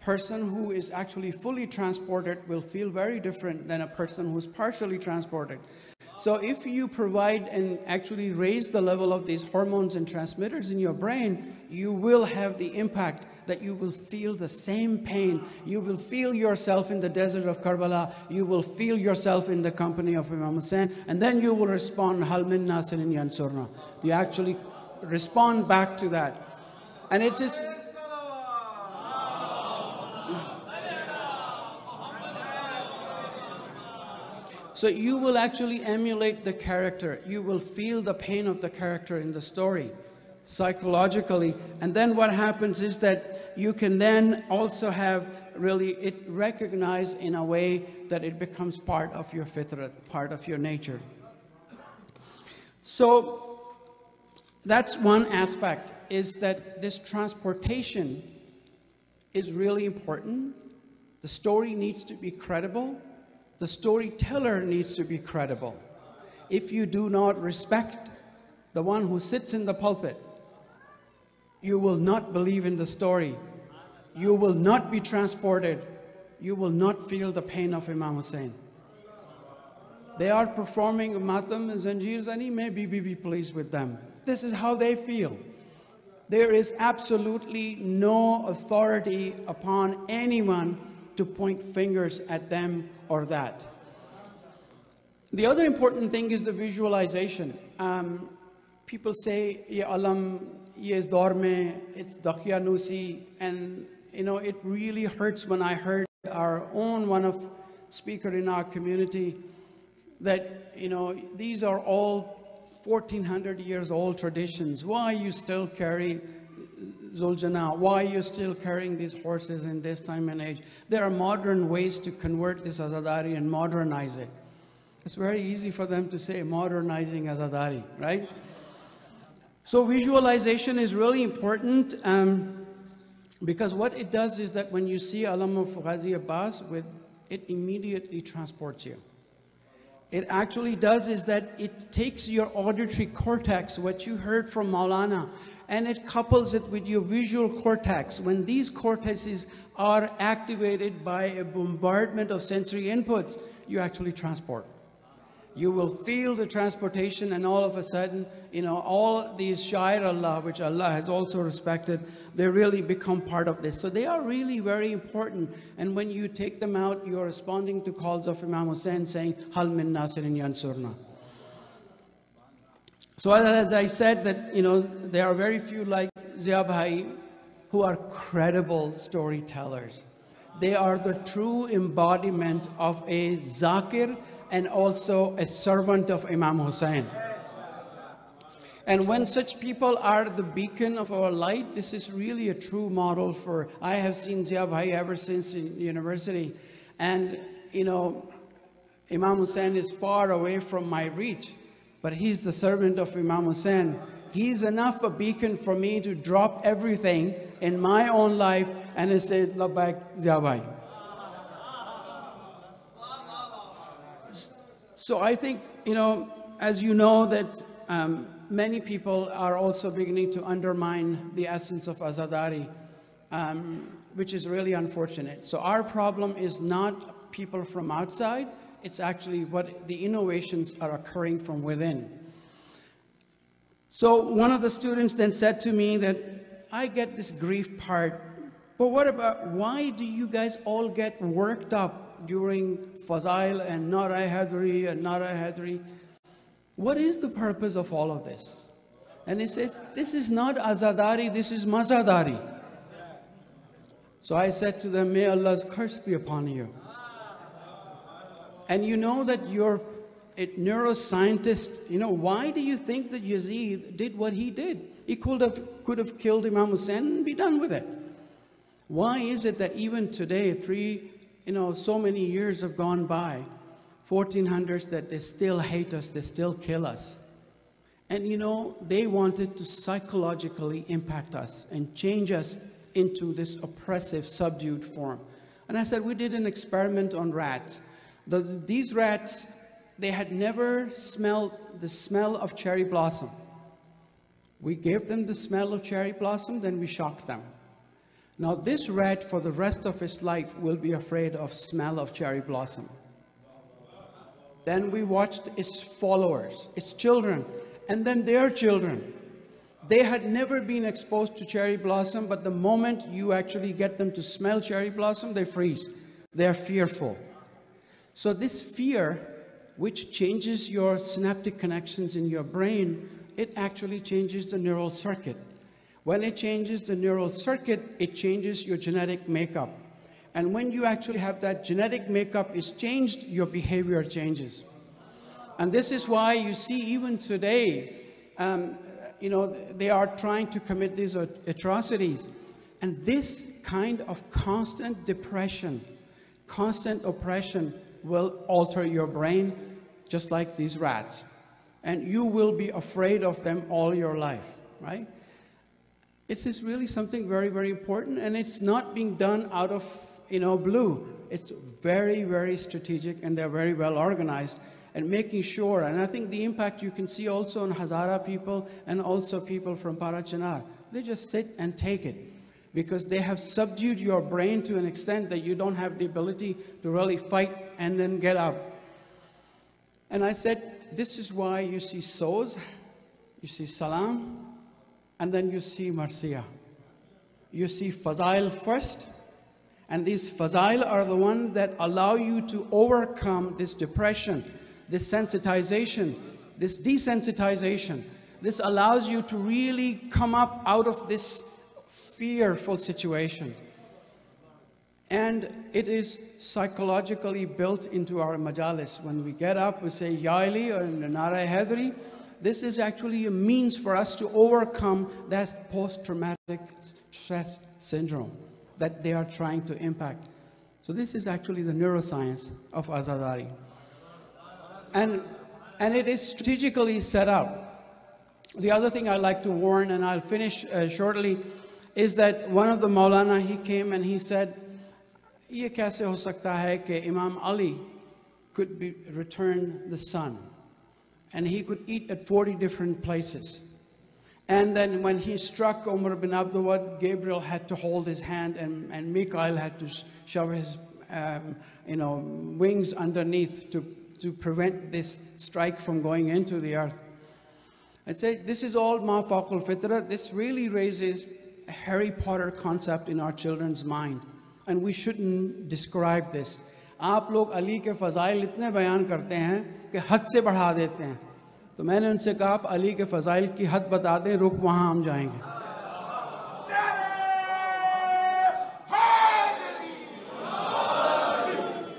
[SPEAKER 2] person who is actually fully transported will feel very different than a person who's partially transported. So if you provide and actually raise the level of these hormones and transmitters in your brain, you will have the impact that you will feel the same pain. You will feel yourself in the desert of Karbala. You will feel yourself in the company of Imam Hussein. And then you will respond, Hal min nasirin yansurna. You actually respond back to that. And it's just So you will actually emulate the character. You will feel the pain of the character in the story psychologically. And then what happens is that you can then also have really it recognized in a way that it becomes part of your fitrat, part of your nature. So that's one aspect is that this transportation is really important. The story needs to be credible the storyteller needs to be credible. If you do not respect the one who sits in the pulpit, you will not believe in the story. You will not be transported. You will not feel the pain of Imam Hussein. They are performing matam and zanjir zani, maybe we be pleased with them. This is how they feel. There is absolutely no authority upon anyone to point fingers at them or that. The other important thing is the visualization. Um, people say, Ya alam, Yes Dorme, it's Dakyanusi, and you know, it really hurts when I heard our own one of speaker in our community that, you know, these are all 1400 years old traditions. Why you still carry Zuljana? Why are you still carrying these horses in this time and age? There are modern ways to convert this Azadari and modernize it. It's very easy for them to say modernizing Azadari, right? So visualization is really important um, because what it does is that when you see Alam of Ghazi Abbas, with, it immediately transports you. It actually does is that it takes your auditory cortex, what you heard from Maulana, and it couples it with your visual cortex. When these cortices are activated by a bombardment of sensory inputs, you actually transport you will feel the transportation and all of a sudden, you know, all these Shair Allah, which Allah has also respected, they really become part of this. So they are really very important. And when you take them out, you're responding to calls of Imam Hussein saying, Hal min nasirin yansurna. So as I said that, you know, there are very few like Zia Bhai who are credible storytellers. They are the true embodiment of a zakir and also a servant of Imam Hussein. And when such people are the beacon of our light, this is really a true model for, I have seen Zia Bhai ever since in university. And, you know, Imam Hussein is far away from my reach, but he's the servant of Imam Hussein. He's enough a beacon for me to drop everything in my own life and say, Labbaik Zia Bhai. So I think, you know, as you know, that um, many people are also beginning to undermine the essence of Azadari, um, which is really unfortunate. So our problem is not people from outside, it's actually what the innovations are occurring from within. So one of the students then said to me that I get this grief part, but what about why do you guys all get worked up during Fazail and Nara Hadri and Nara Hadri. What is the purpose of all of this? And he says, this is not Azadari, this is Mazadari. So I said to them, may Allah's curse be upon you. And you know that you're a neuroscientist, you know, why do you think that Yazid did what he did? He could have, could have killed Imam Hussein and be done with it. Why is it that even today, three you know, so many years have gone by, 1400s, that they still hate us, they still kill us. And you know, they wanted to psychologically impact us and change us into this oppressive, subdued form. And I said, we did an experiment on rats. The, these rats, they had never smelled the smell of cherry blossom. We gave them the smell of cherry blossom, then we shocked them. Now this rat for the rest of his life will be afraid of smell of cherry blossom. Then we watched its followers, its children, and then their children. They had never been exposed to cherry blossom, but the moment you actually get them to smell cherry blossom, they freeze. They're fearful. So this fear, which changes your synaptic connections in your brain, it actually changes the neural circuit. When it changes the neural circuit, it changes your genetic makeup. And when you actually have that genetic makeup is changed, your behavior changes. And this is why you see even today, um, you know, they are trying to commit these atrocities. And this kind of constant depression, constant oppression will alter your brain just like these rats. And you will be afraid of them all your life, right? It's really something very, very important, and it's not being done out of you know blue. It's very, very strategic, and they're very well organized and making sure. And I think the impact you can see also on Hazara people and also people from Parachinar. They just sit and take it because they have subdued your brain to an extent that you don't have the ability to really fight and then get up. And I said, this is why you see Soz, you see Salam, and then you see Marsiya. You see Fazail first, and these Fazail are the ones that allow you to overcome this depression, this sensitization, this desensitization. This allows you to really come up out of this fearful situation. And it is psychologically built into our majalis. When we get up, we say Ya Ali or Nara Hedri. This is actually a means for us to overcome that post traumatic stress syndrome that they are trying to impact. So, this is actually the neuroscience of Azadari. And, and it is strategically set up. The other thing I'd like to warn, and I'll finish uh, shortly, is that one of the Maulana, he came and he said, ये कैसे हो सकता है कि इमाम Ali could be return the sun and he could eat at 40 different places and then when he struck Umar bin Abdul Gabriel had to hold his hand and, and Mikael had to shove his um, you know, wings underneath to, to prevent this strike from going into the earth. I'd say this is all ma'faqul fitra. This really raises a Harry Potter concept in our children's mind and we shouldn't describe this. आप लोग अली के फ़ज़ाइल इतने बयान करते हैं कि हद से बढ़ा देते हैं तो मैंने उनसे कहा आप अली के फ़ज़ाइल की हद बता दें रुक वहाँ हम जाएंगे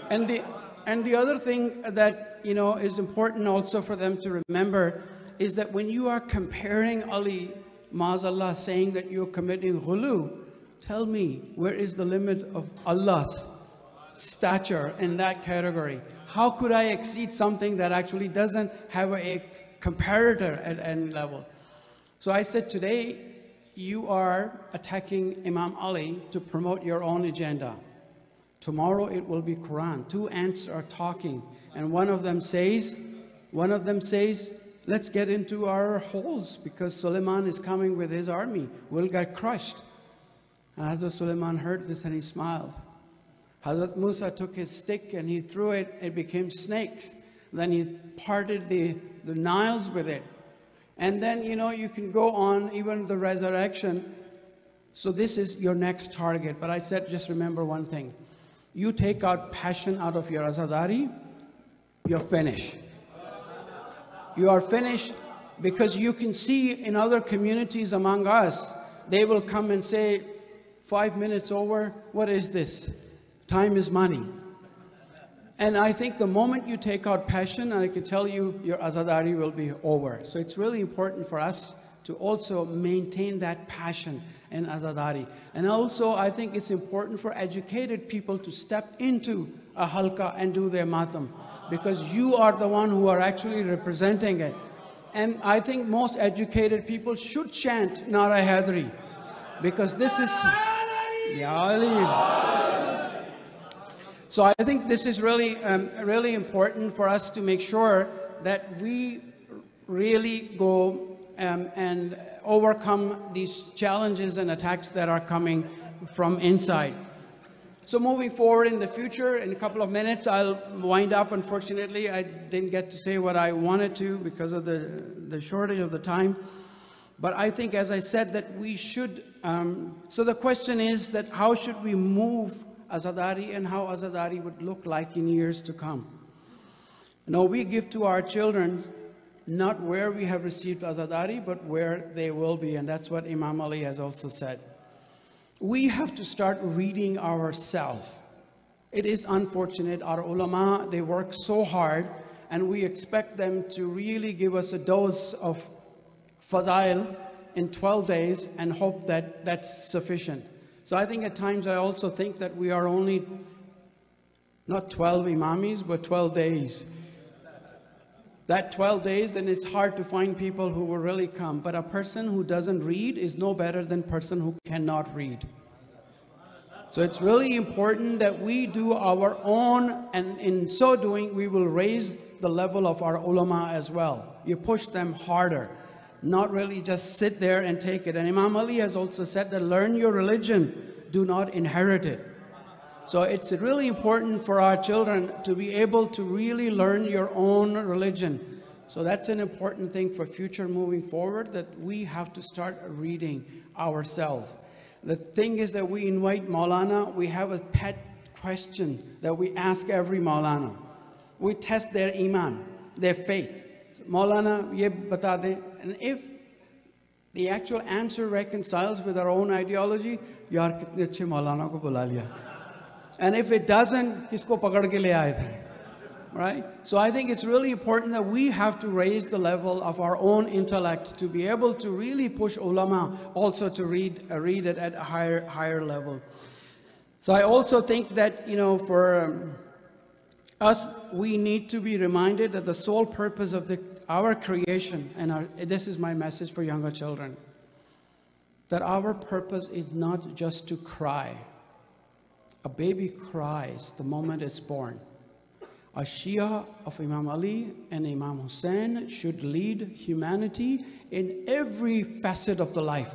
[SPEAKER 2] And the, and the other thing that you know is important also for them to remember is that when you are comparing Ali, Mazallah, saying that you're committing ghulu, Tell me, where is the limit of Allah's stature in that category? How could I exceed something that actually doesn't have a comparator at any level? So I said, today you are attacking Imam Ali to promote your own agenda. Tomorrow it will be Quran. Two ants are talking, and one of them says, one of them says, let's get into our holes because Suleiman is coming with his army. We'll get crushed. And Hazrat Suleiman heard this and he smiled. Hazrat Musa took his stick and he threw it, it became snakes. Then he parted the, the Niles with it. And then, you know, you can go on, even the resurrection. So this is your next target. But I said, just remember one thing. You take out passion out of your azadari, you're finished. You are finished because you can see in other communities among us, they will come and say, Five minutes over, what is this? Time is money. And I think the moment you take out passion, I can tell you your azadari will be over. So it's really important for us to also maintain that passion in azadari. And also, I think it's important for educated people to step into a halka and do their matam because you are the one who are actually representing it. And I think most educated people should chant Nara Hadri because this is. So I think this is really, um, really important for us to make sure that we really go um, and overcome these challenges and attacks that are coming from inside. So moving forward in the future, in a couple of minutes, I'll wind up. Unfortunately, I didn't get to say what I wanted to because of the, the shortage of the time. But I think, as I said, that we should. Um, so the question is that how should we move Azadari and how Azadari would look like in years to come? Now, we give to our children not where we have received Azadari, but where they will be. And that's what Imam Ali has also said. We have to start reading ourselves. It is unfortunate. Our ulama, they work so hard, and we expect them to really give us a dose of fadail in 12 days and hope that that's sufficient. So I think at times I also think that we are only not 12 imamis, but 12 days. That 12 days, and it's hard to find people who will really come. But a person who doesn't read is no better than person who cannot read. So it's really important that we do our own, and in so doing, we will raise the level of our ulama as well. You push them harder not really just sit there and take it. And Imam Ali has also said that learn your religion, do not inherit it. So it's really important for our children to be able to really learn your own religion. So that's an important thing for future moving forward that we have to start reading ourselves. The thing is that we invite Maulana, we have a pet question that we ask every Maulana. We test their iman, their faith. Maulana, ye bata de. And if the actual answer reconciles with our own ideology, यार कितने अच्छे मौलाना को बुला लिया. And if it doesn't, किसको पकड़ के ले आए थे? Right? So I think it's really important that we have to raise the level of our own intellect to be able to really push ulama also to read, uh, read it at a higher, higher level. So I also think that, you know, for um, us, we need to be reminded that the sole purpose of the, our creation, and our, this is my message for younger children, that our purpose is not just to cry. A baby cries the moment it's born. A Shia of Imam Ali and Imam Hussein should lead humanity in every facet of the life,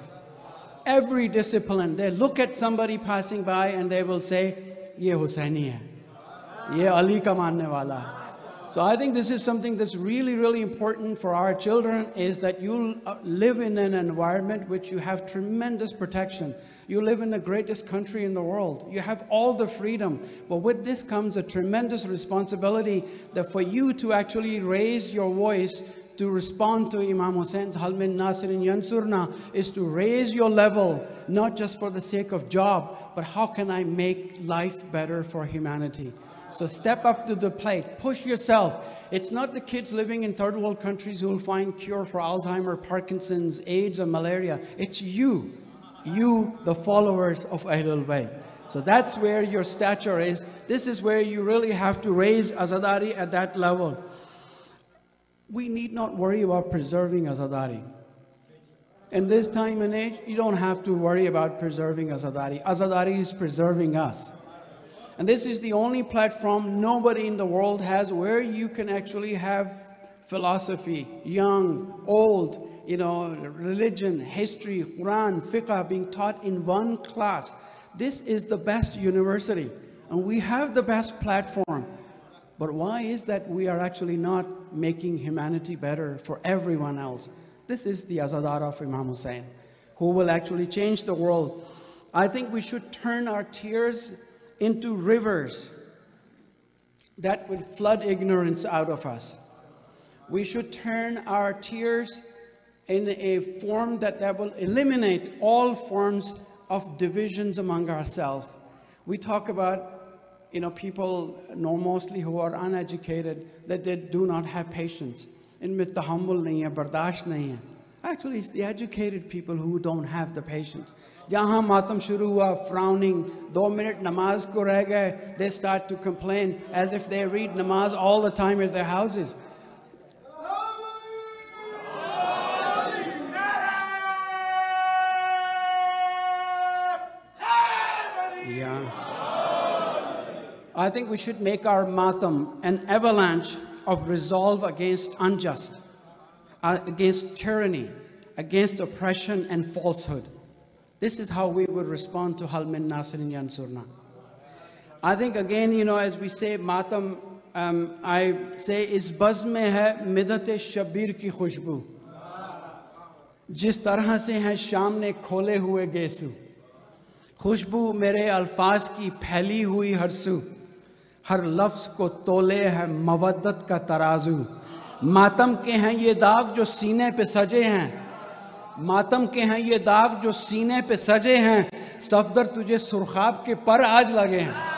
[SPEAKER 2] every discipline. They look at somebody passing by and they will say, Ye Husseini hai. Ye Ali ka manne wala hai. So I think this is something that's really, really important for our children is that you uh, live in an environment which you have tremendous protection. You live in the greatest country in the world. You have all the freedom. But with this comes a tremendous responsibility that for you to actually raise your voice to respond to Imam Hussein's Halmin Nasirin Yansurna is to raise your level, not just for the sake of job, but how can I make life better for humanity? So step up to the plate, push yourself. It's not the kids living in third world countries who will find cure for Alzheimer, Parkinson's, AIDS, and malaria. It's you, you, the followers of Ahlul Bayt. So that's where your stature is. This is where you really have to raise Azadari at that level. We need not worry about preserving Azadari. In this time and age, you don't have to worry about preserving Azadari. Azadari is preserving us. And this is the only platform nobody in the world has where you can actually have philosophy, young, old, you know, religion, history, Quran, fiqh being taught in one class. This is the best university, and we have the best platform. But why is that we are actually not making humanity better for everyone else? This is the Azadara of Imam Hussein, who will actually change the world. I think we should turn our tears into rivers that will flood ignorance out of us. We should turn our tears in a form that, that will eliminate all forms of divisions among ourselves. We talk about you know, people know mostly who are uneducated, that they do not have patience. In hai, bardash nahi hai. Actually, it's the educated people who don't have the patience. जहाँ मातम शुरू हुआ frowning दो minute नमाज को रह गए they start to complain as if they read namaz all the time at their houses yeah I think we should make our matam an avalanche of resolve against unjust uh, against tyranny against oppression and falsehood This is how we would respond to Halmin Nasirin Yansurna. I think again, you know, as we say Matam, um, I say اس بز میں ہے مدت شبیر کی خوشبو جس طرح سے ہیں شام نے کھولے ہوئے گیسو خوشبو میرے الفاظ کی پھیلی ہوئی ہر سو ہر لفظ کو تولے ہے مودت کا ترازو ماتم کے ہیں یہ داغ جو سینے پہ سجے ہیں ماتم کے ہیں یہ داغ جو سینے پہ سجے ہیں صفدر تجھے سرخاب کے پر آج لگے ہیں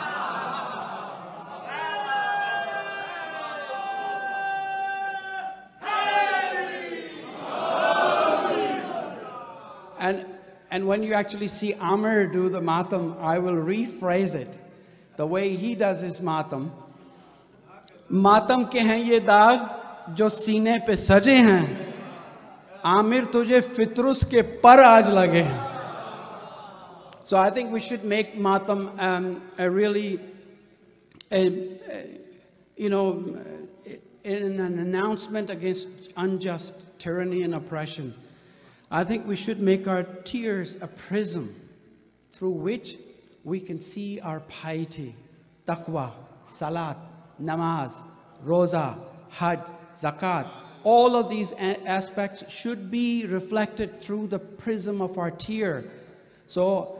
[SPEAKER 2] And, and when you actually see Amr do the matam, I will rephrase it the way he does his matam. ماتم کے ہیں یہ داغ جو سینے پہ سجے ہیں Amir tujhe fitrus ke par aaj lage. So I think we should make Matam um, a really, a, a, you know, in an announcement against unjust tyranny and oppression. I think we should make our tears a prism through which we can see our piety, taqwa, salat, namaz, roza, hajj, zakat, all of these aspects should be reflected through the prism of our tear. So,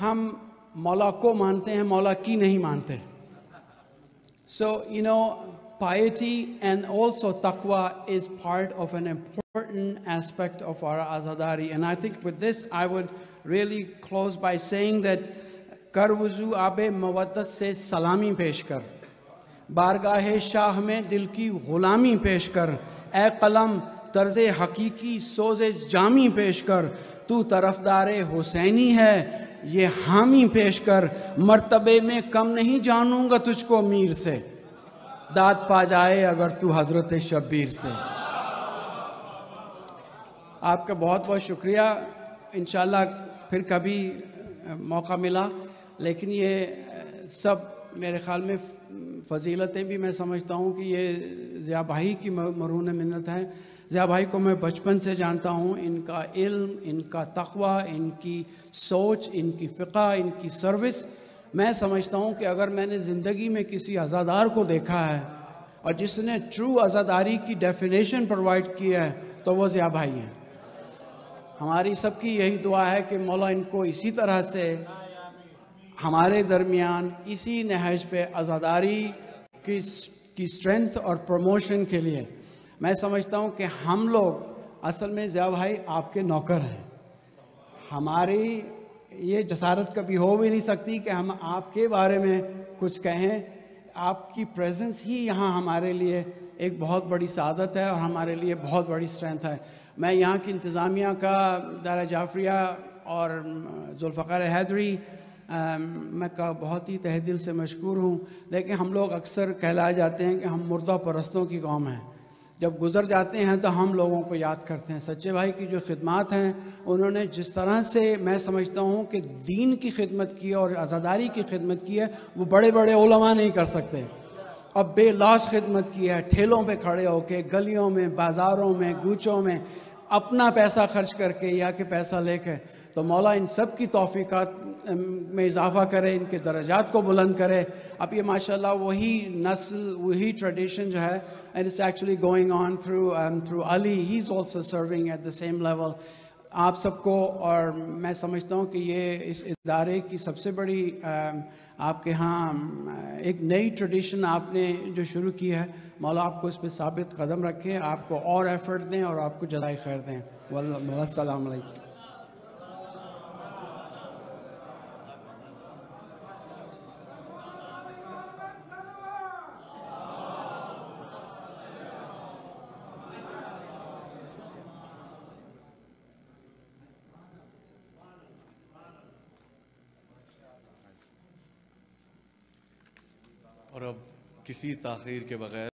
[SPEAKER 2] हम मौला को मानते हैं मौला की नहीं मानते So, you know, piety and also taqwa is part of an important important aspect of our azadari. And I think with this, I would really close by saying that कर वजू आब मवदत से सलामी पेश कर बारगाह शाह में दिल की ग़ुलामी पेश कर اے قلم، طرز حقیقی سوز جامی پیش کر۔ تو طرفدار حسینی ہے، یہ حامی پیش کر۔ مرتبے میں کم نہیں جانوں گا تجھ کو میر سے۔ داد پا جائے اگر تو حضرت شبیر سے۔ آپ کا بہت بہت شکریہ۔ انشاءاللہ پھر کبھی موقع ملا، لیکن یہ سب میرے خیال میں فضیلتیں بھی میں سمجھتا ہوں کہ یہ ضیاء بھائی کی مرون منت ہے ضیاء بھائی کو میں بچپن سے جانتا ہوں۔ ان کا علم، ان کا تقوی، ان کی سوچ، ان کی فقہ، ان کی سروس۔ میں سمجھتا ہوں کہ اگر میں نے زندگی میں کسی ازادار کو دیکھا ہے اور جس نے ٹرو ازاداری کی ڈیفینیشن پرووائڈ کی ہے، تو وہ ضیاء بھائی ہیں۔ ہماری سب کی یہی دعا ہے کہ مولا ان کو اسی طرح سے ہمارے درمیان اسی نہج پہ ازاداری کی سٹرنٹھ اور پروموشن کے لیے میں سمجھتا ہوں کہ ہم لوگ اصل میں زیادہ بھائی آپ کے نوکر ہیں۔ ہماری یہ جسارت کبھی ہو بھی نہیں سکتی کہ ہم آپ کے بارے میں کچھ کہیں۔ آپ کی پریزنس ہی یہاں ہمارے لیے ایک بہت بڑی سعادت ہے اور ہمارے لیے بہت بڑی سٹرینتھ ہے۔ میں یہاں کی انتظامیہ کا دارا جعفریہ اور ذوالفقار حیدری میں کا بہت ہی تہ دل سے مشکور ہوں، لیکن ہم لوگ اکثر کہلائے جاتے ہیں کہ ہم مردہ پرستوں کی قوم ہیں۔ جب گزر جاتے ہیں تو ہم لوگوں کو یاد کرتے ہیں۔ سچے بھائی کی جو خدمات ہیں، انہوں نے جس طرح سے میں سمجھتا ہوں کہ دین کی خدمت کی اور آزاداری کی خدمت کی ہے، وہ بڑے بڑے علماء نہیں کر سکتے۔ اب بے لاس خدمت کی ہے، ٹھیلوں پہ کھڑے ہو کے، گلیوں میں، بازاروں میں گوچوں میں اپنا پیسہ خرچ کر کے یا کہ پیسہ لے کے تو مولا ان سب کی توفیقات میں اضافہ کرے، ان کے درجات کو بلند کرے۔ اب یہ ماشاءاللہ وہی نسل، وہی ٹریڈیشن جو ہے and it's actually going on through through Ali he is also serving at the same level آپ سب کو، اور میں سمجھتا ہوں کہ یہ اس ادارے کی سب سے بڑی آپ کے ہاں ایک نئی
[SPEAKER 3] ٹریڈیشن آپ نے جو شروع کی
[SPEAKER 2] ہے۔ مولا آپ کو اس پہ ثابت قدم رکھیں آپ کو اور ایفرٹ دیں اور آپ کو جدائی خیر دیں۔ السلام علیکم۔
[SPEAKER 3] اور اب کسی تاخیر کے بغیر